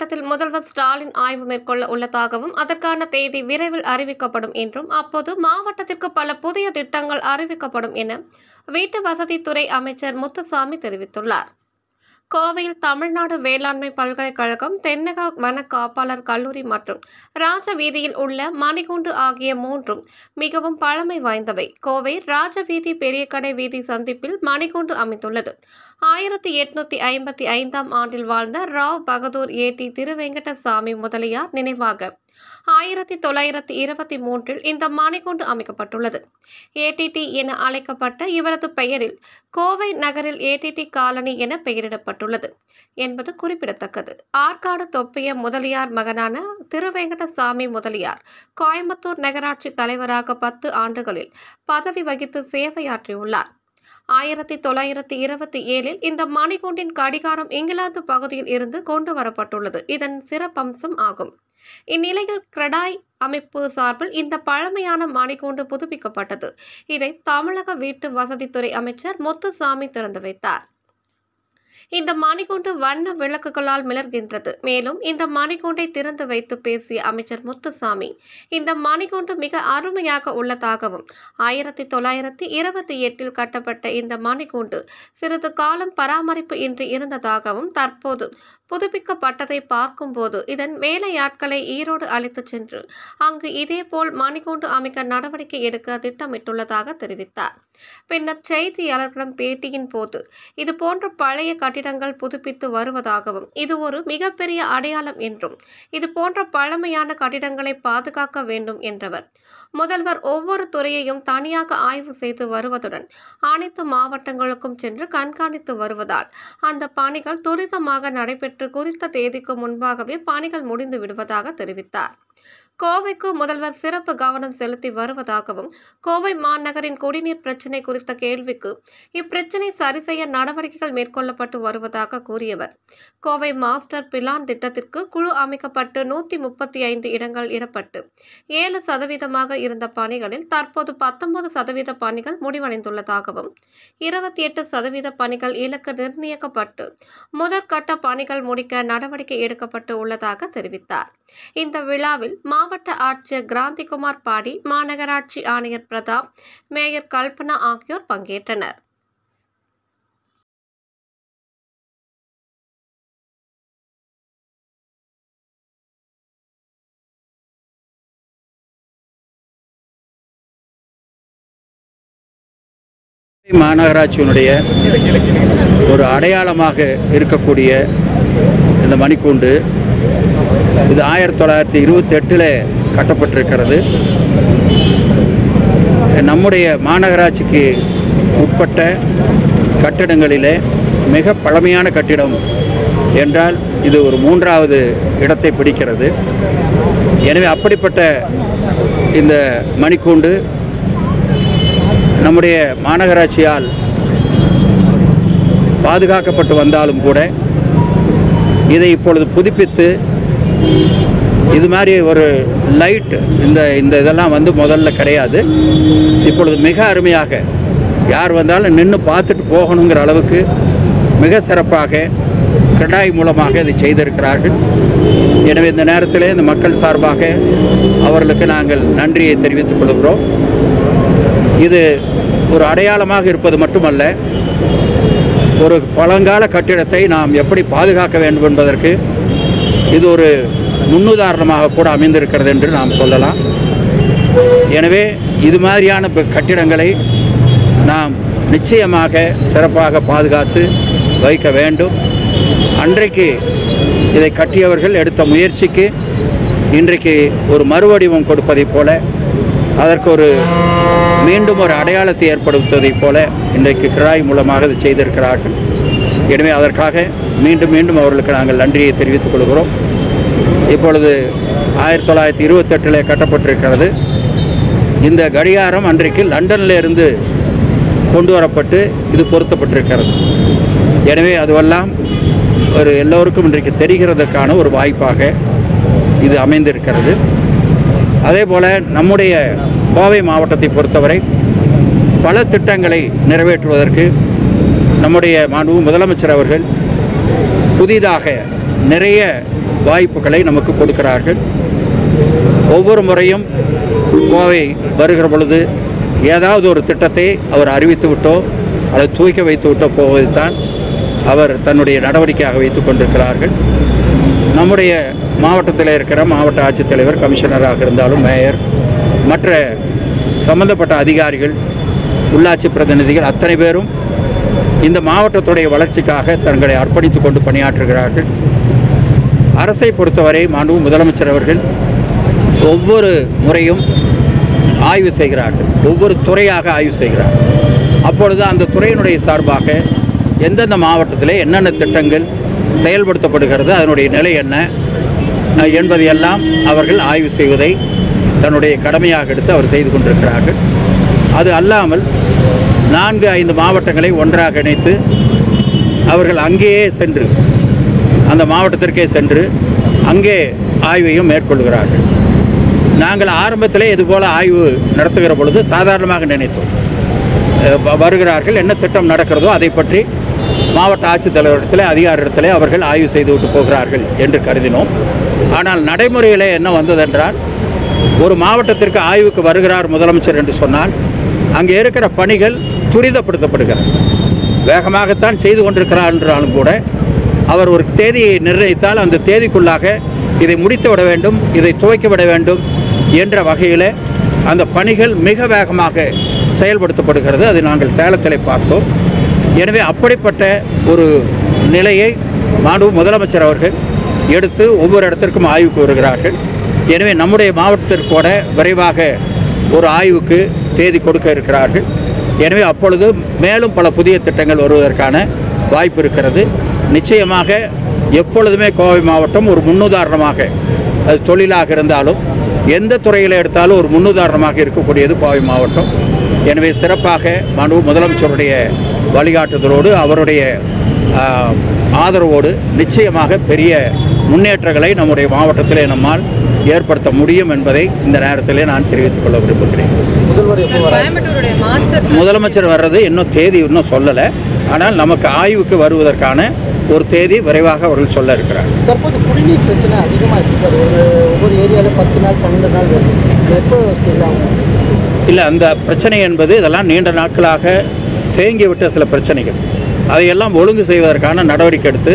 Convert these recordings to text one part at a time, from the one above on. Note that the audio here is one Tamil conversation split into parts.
மாவட்டத்தில் முதல்வர் ஸ்டாலின் ஆய்வு மேற்கொள்ள உள்ளதாகவும் அதற்கான தேதி விரைவில் அறிவிக்கப்படும் என்றும் அப்போது மாவட்டத்திற்கு பல புதிய திட்டங்கள் அறிவிக்கப்படும் என வீட்டு வசதித்துறை அமைச்சர் முத்துசாமி தெரிவித்துள்ளார். கோவையில் தமிழ்நாடு வேளாண்மை பல்கலைக்கழகம் தென்னக வன காப்பாளர் கல்லூரி மற்றும் ராஜ வீதியில் உள்ள மணிகுண்டு ஆகிய மூன்றும் மிகவும் பழமை வாய்ந்தவை. கோவை ராஜவீதி பெரியகடை வீதி சந்திப்பில் மணிகுண்டு அமைந்துள்ளது. ஆயிரத்தி எட்நூத்தி ஐம்பத்தி ஐந்தாம் ஆண்டில் வாழ்ந்த ராவ் பகதூர் ஏடி திருவெங்கடசாமி முதலியார் நினைவாக. ஆயிரத்தி தொள்ளாயிரத்தி இருபத்தி மூன்றில் இந்த மணிகுண்டு அமைக்கப்பட்டுள்ளது. ஏடிடி என அழைக்கப்பட்ட இவரது பெயரில் கோவை நகரில் ஏடிடி காலனி என பெயரிடப்பட்டுள்ளது என்பது குறிப்பிடத்தக்கது. ஆற்காடு தொப்பிய முதலியார் மகனான திருவேங்கடசாமி முதலியார் கோயம்புத்தூர் நகராட்சி தலைவராக பத்து ஆண்டுகளில் பதவி வகித்து சேவையாற்றியுள்ளார். ஆயிரத்தி தொள்ளாயிரத்தி இருபத்தி ஏழில் இந்த மணிகுண்டின் கடிகாரம் இங்கிலாந்து பகுதியில் இருந்து கொண்டு வரப்பட்டுள்ளது. இதன் சிறப்பம்சம் ஆகும். இந்நிலையில் கிரடாய் அமைப்பு சார்பில் இந்த பழமையான மணிக்கூண்டு புதுப்பிக்கப்பட்டது. இதை தமிழக வீட்டு வசதித்துறை அமைச்சர் முத்துசாமி திறந்து வைத்தார். இந்த மணிக்கூண்டு வண்ண விளக்குகளால் மிளர்கின்றது. மேலும் இந்த மணிக்கூண்டை திறந்து வைத்து பேசிய அமைச்சர் முத்துசாமி இந்த மணிக்கூண்டு மிக அருமையாக உள்ளதாகவும் ஆயிரத்தி தொள்ளாயிரத்தி இருபத்தி எட்டில் கட்டப்பட்ட இந்த மணிக்கூண்டு சிறிது காலம் பராமரிப்பு இன்றி இருந்ததாகவும் தற்போது புதுப்பிக்கப்பட்டதை பார்க்கும்போது இதன் வேலையாட்களை ஈரோடு அழைத்துச் சென்று அங்கு இதேபோல் மணிக்கூண்டு அமைக்க நடவடிக்கை எடுக்க திட்டமிட்டுள்ளதாக தெரிவித்தார். பின்னர் செய்தியாளர்களிடம் பேட்டியின் போது இது போன்ற பழைய கட்டிடங்கள் புதுப்பித்து வருவதாகவும் இது ஒரு மிகப்பெரிய அடையாளம் என்றும் இது போன்ற பழமையான கட்டிடங்களை பாதுகாக்க வேண்டும் என்றவர். முதல்வர் ஒவ்வொரு துறையையும் தனியாக ஆய்வு செய்து வருவதுடன் அனைத்து மாவட்டங்களுக்கும் சென்று கண்காணித்து வருவதால் அந்த பணிகள் துரிதமாக நடைபெற்று குறித்த தேதிக்கு முன்பாகவே பணிகள் முடிந்து விடுவதாக தெரிவித்தார். கோவைக்கு முதல்வர் சிறப்பு கவனம் செலுத்தி வருவதாகவும் கோவை மாநகரின் குடிநீர் பிரச்சினை குறித்த கேள்விக்கு இப்பிரச்சினை சரி செய்ய நடவடிக்கைகள் மேற்கொள்ளப்பட்டு வருவதாக கூறியவர். கோவை மாஸ்டர் பிளான் திட்டத்திற்கு குழு அமைக்கப்பட்டு நூற்றி முப்பத்தி ஐந்து இடங்கள் இடப்பட்டு ஏழு சதவீதமாக இருந்த பணிகளில் தற்போது பத்தொன்பது சதவீத பணிகள் முடிவடைந்துள்ளதாகவும் இருபத்தி எட்டு சதவீத பணிகள் இலக்கு நிர்ணயிக்கப்பட்டு முதற்கட்ட பணிகள் முடிக்க நடவடிக்கை எடுக்கப்பட்டு உள்ளதாக தெரிவித்தார். இந்த விழாவில் மா மாவட்ட ஆட்சியர் கிராந்திகுமார் பாடி மாநகராட்சி ஆணையர் பிரதாப் மேயர் கல்பனா ஆகியோர் பங்கேற்றனர். மாநகராட்சியினுடைய ஒரு அடையாளமாக இருக்கக்கூடிய இந்த மணிக்கூண்டு இது ஆயிரத்தி தொள்ளாயிரத்தி இருபத்தி எட்டில் கட்டப்பட்டிருக்கிறது. நம்முடைய மாநகராட்சிக்கு உட்பட்ட கட்டிடங்களிலே மிக பழமையான கட்டிடம் என்றால் இது ஒரு மூன்றாவது இடத்தை பிடிக்கிறது. எனவே அப்படிப்பட்ட இந்த மணிக்கூண்டு நம்முடைய மாநகராட்சியால் பாதுகாக்கப்பட்டு வந்தாலும் கூட இதை இப்பொழுது புதுப்பித்து இது மாதிரி ஒரு லைட் இந்த இந்த இதெல்லாம் வந்து முதல்ல கிடையாது. இப்பொழுது மிக அருமையாக யார் வந்தாலும் நின்று பார்த்துட்டு போகணுங்கிற அளவுக்கு மிக சிறப்பாக கிரடாய் மூலமாக இதை செய்திருக்கிறார்கள். எனவே இந்த நேரத்தில் இந்த மக்கள் சார்பாக அவர்களுக்கு நாங்கள் நன்றியை தெரிவித்துக் கொள்கிறோம். இது ஒரு அடையாளமாக இருப்பது மட்டுமல்ல ஒரு பழங்கால கட்டிடத்தை நாம் எப்படி பாதுகாக்க வேண்டும் என்பதற்கு இது ஒரு முன்னுதாரணமாக கூட அமைந்திருக்கிறது என்று நாம் சொல்லலாம். எனவே இது மாதிரியான கட்டிடங்களை நாம் நிச்சயமாக சிறப்பாக பாதுகாத்து வைக்க வேண்டும். அன்றைக்கு இதை கட்டியவர்கள் எடுத்த முயற்சிக்கு இன்றைக்கு ஒரு மறுவடிவம் கொடுப்பதைப் போல அதற்கு ஒரு மீண்டும் ஒரு அடையாளத்தை ஏற்படுத்துவதைப் போல இன்றைக்கு கிராய் மூலமாக இது செய்திருக்கிறார்கள். எனவே அதற்காக மீண்டும் மீண்டும் அவர்களுக்கு நாங்கள் நன்றியை தெரிவித்துக் கொள்கிறோம். இப்பொழுது ஆயிரத்தி தொள்ளாயிரத்தி இருபத்தெட்டில் கட்டப்பட்டிருக்கிறது. இந்த கடிகாரம் அன்றைக்கு லண்டனில் இருந்து கொண்டு வரப்பட்டு இது பொருத்தப்பட்டிருக்கிறது. எனவே அதுவெல்லாம் ஒரு எல்லோருக்கும் இன்றைக்கு தெரிகிறதற்கான ஒரு வாய்ப்பாக இது அமைந்திருக்கிறது. அதே போல் நம்முடைய கோவை மாவட்டத்தை பொறுத்தவரை பல திட்டங்களை நிறைவேற்றுவதற்கு நம்முடைய மாண்பு முதலமைச்சர் அவர்கள் புதிதாக நிறைய வாய்ப்புகளை நமக்கு கொடுக்கிறார்கள். ஒவ்வொரு முறையும் கோவை வருகிற பொழுது ஏதாவது ஒரு திட்டத்தை அவர் அறிவித்து விட்டோ அல்லது தூக்கி வைத்து விட்டோ போவதுதான் அவர் தன்னுடைய நடவடிக்கையாக வைத்து கொண்டிருக்கிறார்கள். நம்முடைய மாவட்டத்தில் இருக்கிற மாவட்ட ஆட்சித்தலைவர் கமிஷனராக இருந்தாலும் மேயர் மற்ற சம்பந்தப்பட்ட அதிகாரிகள் உள்ளாட்சி பிரதிநிதிகள் அத்தனை பேரும் இந்த மாவட்டத்துடைய வளர்ச்சிக்காக தங்களை அர்ப்பணித்து கொண்டு பணியாற்றுகிறார்கள். அரசை பொறுத்தவரை மாண்பு முதலமைச்சர் அவர்கள் ஒவ்வொரு முறையும் ஆய்வு செய்கிறார்கள். ஒவ்வொரு துறையாக ஆய்வு செய்கிறார். அப்பொழுது அந்த துறையினுடைய சார்பாக எந்தெந்த மாவட்டத்தில் என்னென்ன திட்டங்கள் செயல்படுத்தப்படுகிறது அதனுடைய நிலை என்ன என்பதையெல்லாம் அவர்கள் ஆய்வு செய்வதை தன்னுடைய கடமையாக எடுத்து அவர் செய்து கொண்டிருக்கிறார்கள். அது அல்லாமல் நான்கு ஐந்து மாவட்டங்களை ஒன்றாக இணைத்து அவர்கள் அங்கேயே சென்று அந்த மாவட்டத்திற்கே சென்று அங்கே ஆய்வையும் மேற்கொள்கிறார்கள். நாங்கள் ஆரம்பத்திலே இதுபோல் ஆய்வு நடத்துகிற பொழுது சாதாரணமாக நினைத்தோம். வருகிறார்கள் என்ன திட்டம் நடக்கிறதோ அதை பற்றி மாவட்ட ஆட்சித்தலைவரிடத்தில் அதிகாரிடத்தில் அவர்கள் ஆய்வு செய்து விட்டு போகிறார்கள் என்று கருதினோம். ஆனால் நடைமுறையில் என்ன வந்ததென்றால் ஒரு மாவட்டத்திற்கு ஆய்வுக்கு வருகிறார் முதலமைச்சர் என்று சொன்னால் அங்கே இருக்கிற பணிகள் துரிதப்படுத்தப்படுகிறது. வேகமாகத்தான் செய்து கொண்டிருக்கிறார் என்றாலும் கூட அவர் ஒரு தேதியை நிர்ணயித்தால் அந்த தேதிக்குள்ளாக இதை முடித்து விட வேண்டும் இதை துவைக்க விட வேண்டும் என்ற வகையில் அந்த பணிகள் மிக வேகமாக செயல்படுத்தப்படுகிறது. அதை நாங்கள் சேலத்தில் பார்த்தோம். எனவே அப்படிப்பட்ட ஒரு நிலையை மாண்பு முதலமைச்சர் அவர்கள் எடுத்து ஒவ்வொரு இடத்திற்கும் ஆய்வுக்கு வருகிறார்கள் எனவே நம்முடைய மாவட்டத்திற்கு கூட விரைவாக ஒரு ஆய்வுக்கு தேதி கொடுக்க இருக்கிறார்கள். எனவே அப்பொழுது மேலும் பல புதிய திட்டங்கள் வருவதற்கான வாய்ப்பு இருக்கிறது. நிச்சயமாக எப்பொழுதுமே கோவை மாவட்டம் ஒரு முன்னுதாரணமாக அது தொழிலாக இருந்தாலும் எந்த துறையில் எடுத்தாலும் ஒரு முன்னுதாரணமாக இருக்கக்கூடியது கோவை மாவட்டம். எனவே சிறப்பாக மனு முதலமைச்சருடைய வழிகாட்டுதலோடு அவருடைய ஆதரவோடு நிச்சயமாக பெரிய முன்னேற்றங்களை நம்முடைய மாவட்டத்தில் நம்மால் ஏற்படுத்த முடியும் என்பதை இந்த நேரத்திலே நான் தெரிவித்துக் கொள்ள விரும்புகிறேன். முதல்வர் எப்போ வராரு? கோயம்புத்தூருடைய மாஸ்டர் முதலமைச்சர் வர்றது இன்னும் தேதி இன்னும் சொல்லலை. ஆனால் நமக்கு ஆய்வுக்கு வருவதற்கான ஒரு தேதி விரைவாக அவர்கள் சொல்ல இருக்கிறார். தற்போது குடிநீர் பிரச்சனை அதிகமாக இருக்குது சார். ஒரு ஒவ்வொரு ஏரியாவில் பத்து நாள் பன்னெண்டு நாள் எப்போ இல்லை அந்த பிரச்சனை என்பது இதெல்லாம் நீண்ட நாட்களாக தேங்கிவிட்ட சில பிரச்சனைகள். அதையெல்லாம் ஒழுங்கு செய்வதற்கான நடவடிக்கை எடுத்து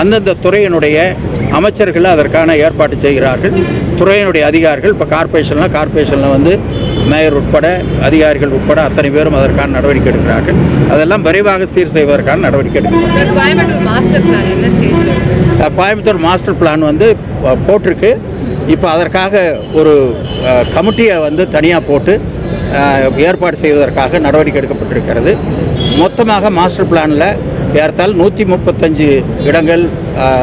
அந்தந்த துறையினுடைய அமைச்சர்கள் அதற்கான ஏற்பாடு செய்கிறார்கள். துறையினுடைய அதிகாரிகள் இப்போ கார்ப்பரேஷனில் கார்ப்பரேஷனில் வந்து மேயர் உட்பட அதிகாரிகள் உட்பட அத்தனை பேரும் அதற்கான நடவடிக்கை எடுக்கிறார்கள். அதெல்லாம் விரைவாக சீர் செய்வதற்கான நடவடிக்கை எடுக்கிறார்கள். கோயம்புத்தூர் மாஸ்டர் பிளான் வந்து போட்டிருக்கு. இப்போ அதற்காக ஒரு கமிட்டியை வந்து தனியாக போட்டு ஏற்பாடு செய்வதற்காக நடவடிக்கை எடுக்கப்பட்டிருக்கிறது. மொத்தமாக மாஸ்டர் பிளானில் ஏறத்தால் நூற்றி முப்பத்தஞ்சு இடங்கள்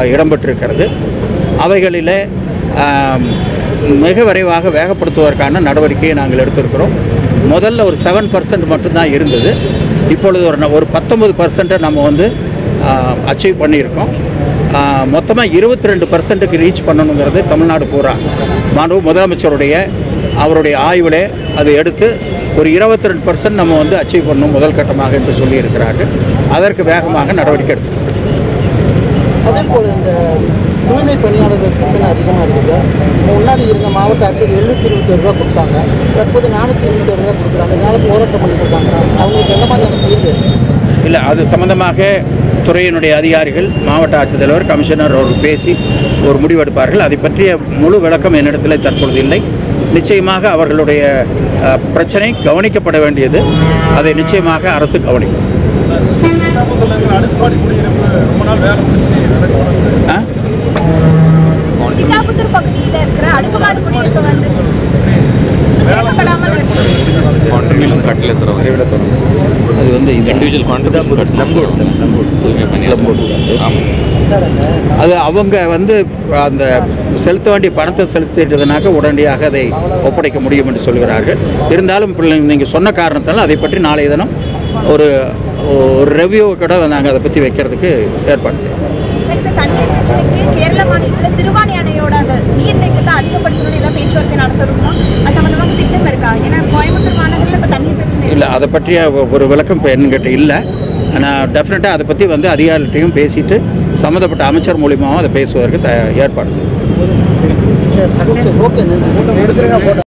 இடம்பெற்றிருக்கிறது. அவைகளில் மிக விரைவாக வேகப்படுத்துவதற்கான நடவடிக்கையை நாங்கள் எடுத்திருக்கிறோம். முதல்ல ஒரு செவன் பர்சன்ட் மட்டும்தான் இருந்தது. இப்பொழுது ஒரு ந- ஒரு பத்தொம்பது பர்சன்ட்டை நம்ம வந்து அச்சீவ் பண்ணியிருக்கோம். மொத்தமாக இருபத்தி ரெண்டு பர்சன்ட்டுக்கு ரீச் பண்ணணுங்கிறது தமிழ்நாடு பூரா. மாண்பு முதலமைச்சருடைய அவருடைய ஆய்வில் அது எடுத்து ஒரு இருபத்தி ரெண்டு பர்சன்ட் நம்ம வந்து அச்சீவ் பண்ணணும் முதல் கட்டமாக என்று சொல்லியிருக்கிறார்கள். அதற்கு வேகமாக நடவடிக்கை எடுத்துக்கிறோம் அதே போல் இந்த தூய்மை பணியாளர்கள் பிரச்சனை அதிகமாக இருக்குது முன்னாடி இருந்த மாவட்ட ஆட்சியர் எழுநூற்றி இருபத்தி ரூபா கொடுத்தாங்க. தற்போது நானூற்றி இருபத்தி ரூபா கொடுக்குறாங்க. இதனால போராட்டம் பண்ணிட்டு இருக்காங்க அவங்களுக்கு என்ன மாதிரியான தீர்வு? இல்லை அது சம்பந்தமாக துறையினுடைய அதிகாரிகள் மாவட்ட ஆட்சித்தலைவர் கமிஷனர் அவர்கள் பேசி ஒரு முடிவெடுப்பார்கள். அதை பற்றிய முழு விளக்கம் என்னிடத்தில் தற்பொழுது இல்லை. நிச்சயமாக அவர்களுடைய பிரச்சனை கவனிக்கப்பட வேண்டியது அதை நிச்சயமாக அரசு கவனிக்கும் ஆ? சித்தாபுத்தூர் பகுதியில் இது வந்து இண்டிவிஜுவல் கான்ட்ரிபியூஷன் ஸ்லம் ஆமாம் அது அவங்க வந்து அந்த செலுத்த வேண்டிய பணத்தை செலுத்திட்டதுனாக்க உடனடியாக அதை ஒப்படைக்க முடியும் என்று சொல்கிறார்கள். இருந்தாலும் பிள்ளைங்க நீங்கள் சொன்ன காரணத்தால் அதை பற்றி நாளைய தினம் ஒரு ஒரு ரெவ்யூ கூட நாங்கள் அதை பற்றி வைக்கிறதுக்கு ஏற்பாடு செய்யணும் பற்றிய ஒரு விளக்கம் இப்போ என்கிட்ட இல்லை. ஆனால் டெஃபினட்டாக அதை பற்றி வந்து அதிகாரிகிட்டையும் பேசிட்டு சம்மந்தப்பட்ட அமைச்சர் மூலியமாகவும் அதை பேசுவதற்கு த ஏற்பாடு செய்யும்